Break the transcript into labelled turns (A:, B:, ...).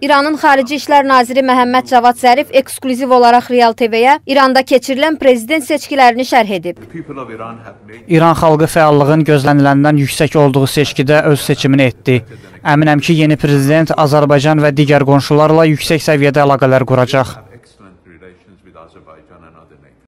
A: İranın Xarici İşlər Naziri Məhəmməd Cavad Zərif ekskluziv olaraq Real TV-yə İranda keçirilən prezident seçkilərini şərh edib.
B: İran xalqı fəallığın gözləniləndən yüksək olduğu seçkidə öz seçimini etdi. Əminəm ki, yeni prezident Azərbaycan və digər qonşularla yüksək səviyyədə əlaqələr quracaq.